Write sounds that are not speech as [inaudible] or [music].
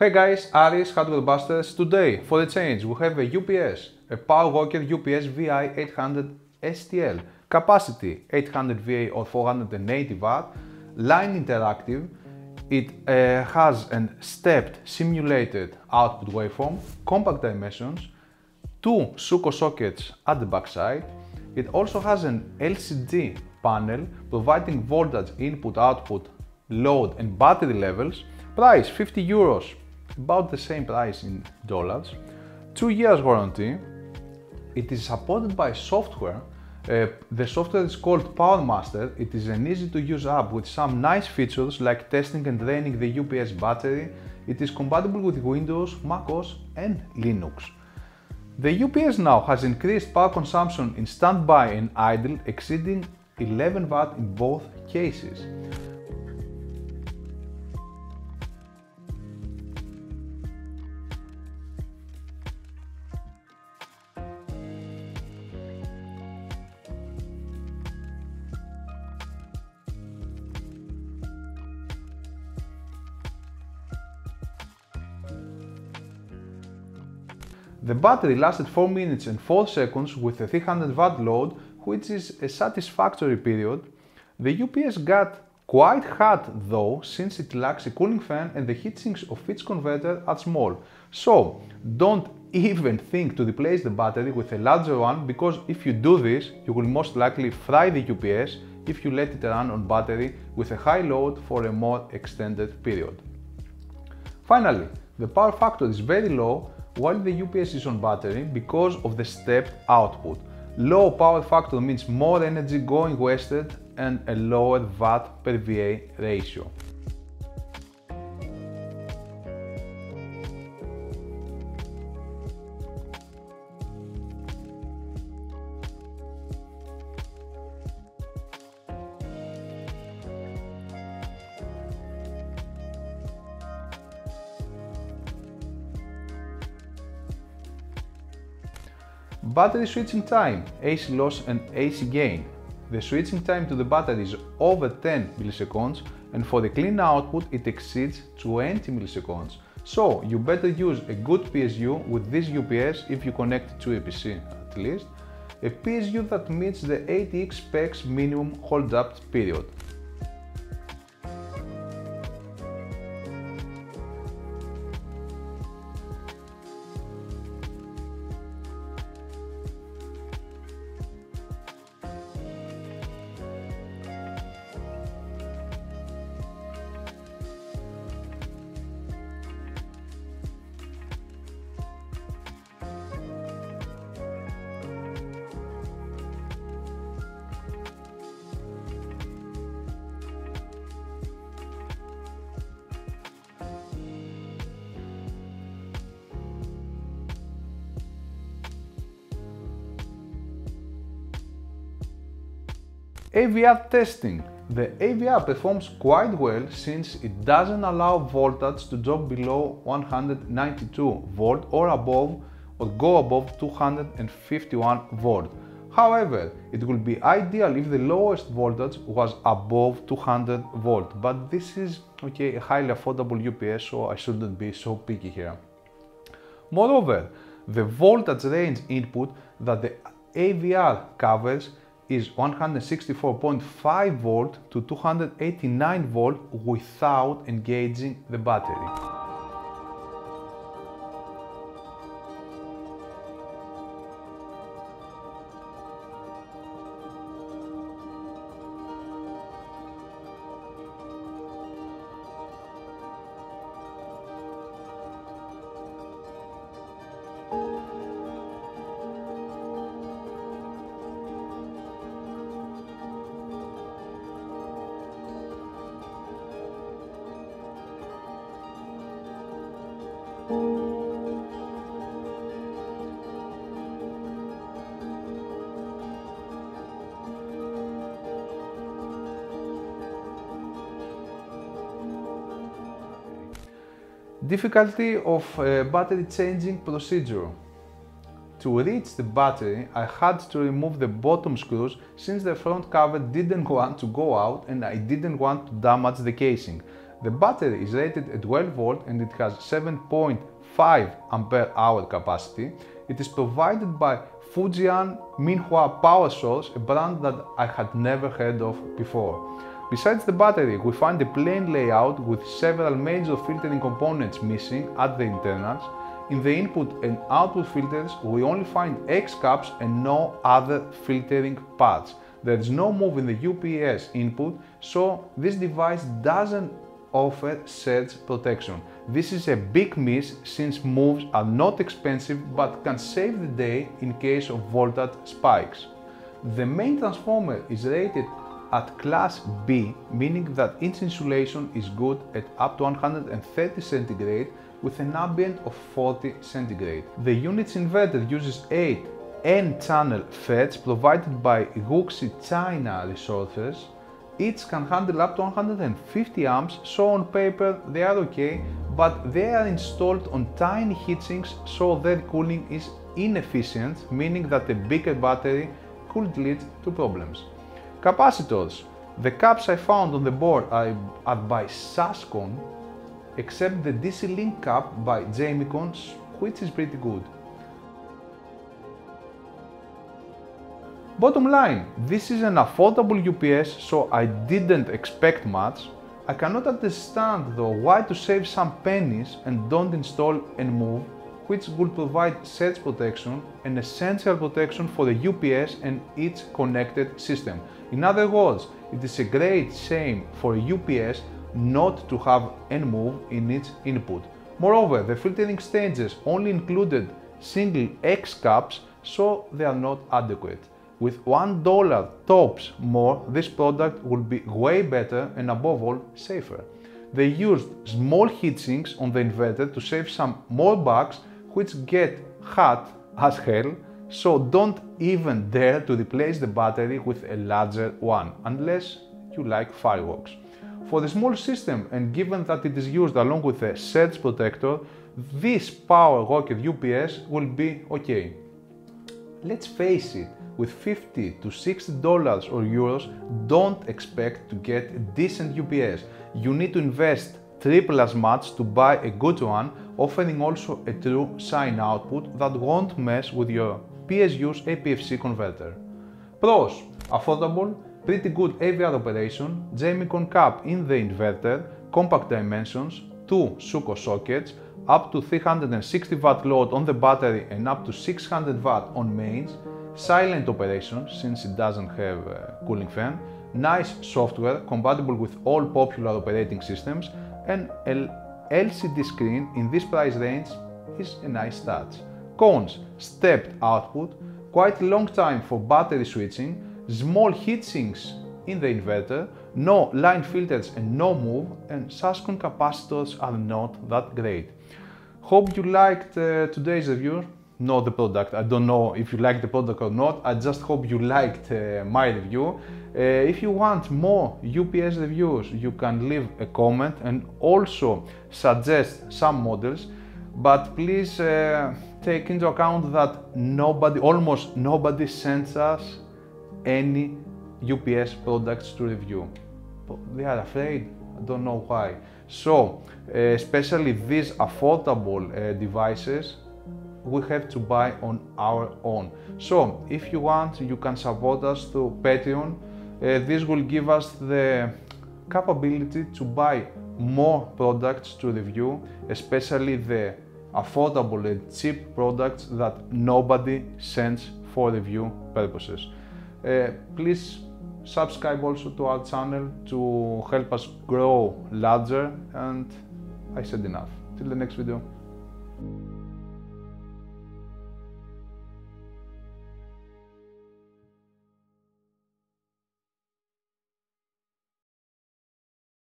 Hey guys, Aris Hardware Busters. Today, for the change, we have a UPS, a PowerWalker UPS VI800 STL. Capacity 800 VA or 480 watt. Line interactive. It uh, has a stepped simulated output waveform, compact dimensions, two Schuko sockets at the backside. It also has an LCD panel providing voltage input, output, load and battery levels. Price 50 euros, about the same price in dollars. Two years warranty. It is supported by software. Uh, the software is called PowerMaster. It is an easy to use app with some nice features like testing and draining the UPS battery. It is compatible with Windows, MacOS and Linux. The UPS now has increased power consumption in standby and idle exceeding 11 watt in both cases. The battery lasted 4 minutes and 4 seconds with a 300 watt load, which is a satisfactory period. The UPS got quite hot though, since it lacks a cooling fan and the heatsinks of its converter are small. So, don't even think to replace the battery with a larger one because if you do this, you will most likely fry the UPS if you let it run on battery with a high load for a more extended period. Finally, the power factor is very low while the UPS is on battery because of the stepped output. Low power factor means more energy going wasted and a lower watt per VA ratio. Battery switching time, AC loss and AC gain. The switching time to the battery is over 10 milliseconds and for the clean output it exceeds 20 milliseconds. So you better use a good PSU with this UPS if you connect to a PC at least. A PSU that meets the ATX specs minimum hold up period. AVR testing. The AVR performs quite well since it doesn't allow voltage to drop below 192 volt or above or go above 251 volt. However, it would be ideal if the lowest voltage was above 200 volt, but this is okay a highly affordable UPS so I shouldn't be so picky here. Moreover, the voltage range input that the AVR covers is 164.5 volt to 289 volt without engaging the battery. Difficulty of uh, battery changing procedure. To reach the battery, I had to remove the bottom screws since the front cover didn't [laughs] want to go out and I didn't want to damage the casing. The battery is rated at 12 volt and it has 7.5 ampere hour capacity. It is provided by Fujian Minhua Power Source, a brand that I had never heard of before. Besides the battery, we find a plain layout with several major filtering components missing at the internals. In the input and output filters, we only find X caps and no other filtering parts. There is no MOV in the UPS input, so this device doesn't offer surge protection. This is a big miss since MOVs are not expensive but can save the day in case of voltage spikes. The main transformer is rated at class B, meaning that its insulation is good at up to 130 centigrade with an ambient of 40 centigrade. The unit's inverter uses 8 N-channel FETs provided by Wuxi China Resources each can handle up to 150 amps, so on paper they are okay, but they are installed on tiny heatsinks so their cooling is inefficient, meaning that a bigger battery could lead to problems. Capacitors. The caps I found on the board are, are by Samxon, except the DC Link cap by Jamicon, which is pretty good. Bottom line, this is an affordable UPS so I didn't expect much. I cannot understand though why to save some pennies and don't install and MOV which would provide surge protection and essential protection for the UPS and its connected system. In other words, it is a great shame for a UPS not to have an MOV in its input. Moreover, the filtering stages only included single X caps so they are not adequate. With $1 tops more, this product will be way better and above all, safer. They used small heatsinks on the inverter to save some more bugs which get hot as hell, so don't even dare to replace the battery with a larger one, unless you like fireworks. For the small system and given that it is used along with a surge protector, this PowerWalker UPS will be okay. Let's face it, with 50 to 60 dollars or euros, don't expect to get a decent UPS. You need to invest triple as much to buy a good one, offering also a true sine output that won't mess with your PSU's APFC converter. Pros, affordable, pretty good AVR operation, Jamicon cap in the inverter, compact dimensions, two Schuko sockets, up to 360 watt load on the battery and up to 600 watt on mains, silent operation since it doesn't have a cooling fan, nice software compatible with all popular operating systems, and an LCD screen in this price range is a nice touch. Cons, stepped output, quite long time for battery switching, small heatsinks in the inverter, no line filters and no MOV, and Samxon capacitors are not that great. Hope you liked uh, today's review know the product. I don't know if you like the product or not. I just hope you liked uh, my review. Uh, if you want more UPS reviews, you can leave a comment and also suggest some models. But please uh, take into account that nobody, almost nobody sends us any UPS products to review. They are afraid. I don't know why. So, uh, especially these affordable uh, devices, we have to buy on our own. So if you want, you can support us through Patreon. Uh, this will give us the capability to buy more products to review, especially the affordable and cheap products that nobody sends for review purposes. Uh, please subscribe also to our channel to help us grow larger and I said enough. Till the next video.